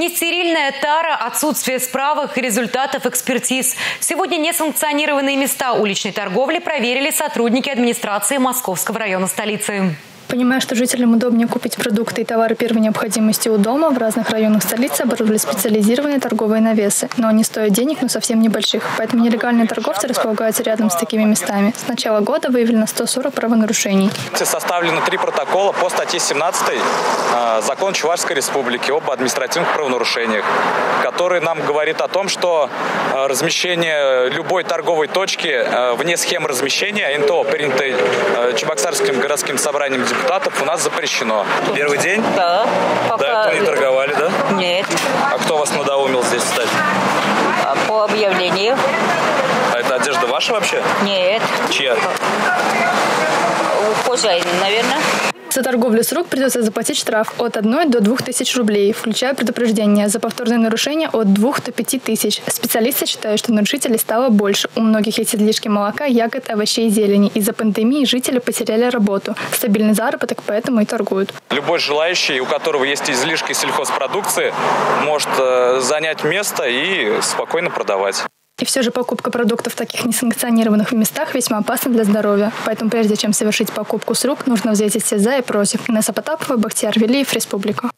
Нестерильная тара, отсутствие справок и результатов экспертиз. Сегодня несанкционированные места уличной торговли проверили сотрудники администрации Московского района столицы. Понимая, что жителям удобнее купить продукты и товары первой необходимости у дома, в разных районах столицы оборудовали специализированные торговые навесы. Но они стоят денег, но совсем небольших. Поэтому нелегальные торговцы располагаются рядом с такими местами. С начала года выявлено 140 правонарушений. Составлено три протокола по статье 17 э, Закон Чувашской Республики об административных правонарушениях, который нам говорит о том, что э, размещение любой торговой точки э, вне схемы размещения НТО, принятой Чебоксарским городским собранием депутатов, депутатов у нас запрещено. Первый день? Да. Пока... Этого не торговали, да? Нет. А кто вас надоумил здесь встать? А по объявлению. А это одежда ваша вообще? Нет. Чья? У хозяина, наверное. За торговлю с рук придется заплатить штраф от 1 до 2 тысяч рублей, включая предупреждение за повторные нарушения от 2 до 5 тысяч. Специалисты считают, что нарушителей стало больше. У многих есть излишки молока, ягод, овощей и зелени. Из-за пандемии жители потеряли работу. Стабильный заработок, поэтому и торгуют. Любой желающий, у которого есть излишки сельхозпродукции, может э, занять место и спокойно продавать. И все же покупка продуктов в таких несанкционированных местах весьма опасна для здоровья. Поэтому прежде чем совершить покупку с рук, нужно взвесить все за и против. Инесса Потапова, Бахтияр Велиев, Республика.